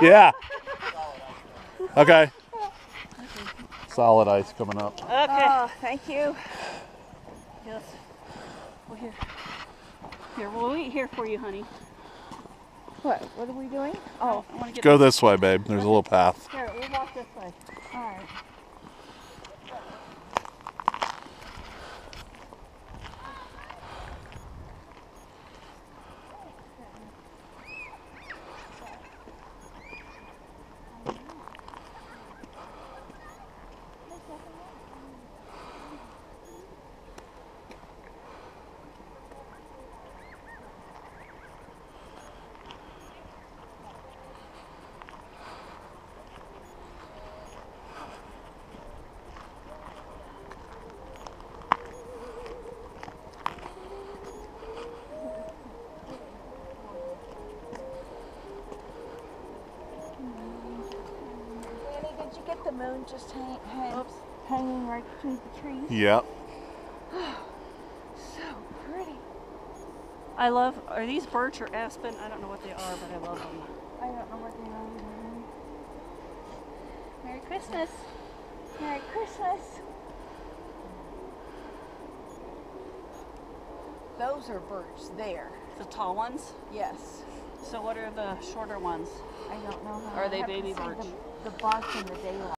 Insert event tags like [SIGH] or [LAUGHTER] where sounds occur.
Yeah. Okay. Solid ice coming up. Okay. Oh, thank you. Yes. Well, here. Here, we'll wait here for you, honey. What? What are we doing? Oh, I want to get. Go this way, babe. There's a little path. Here, we'll walk this way. all right. Annie, did you get the moon just hang, hang, Oops. hanging right between the trees? Yep. [SIGHS] So pretty. I love. Are these birch or aspen? I don't know what they are, but I love them. I don't know what they are. either. Merry Christmas. Merry Christmas. Those are birch there. The tall ones. Yes. So what are the shorter ones? I don't know how. Are I they baby birch? The, the bark in the daylight.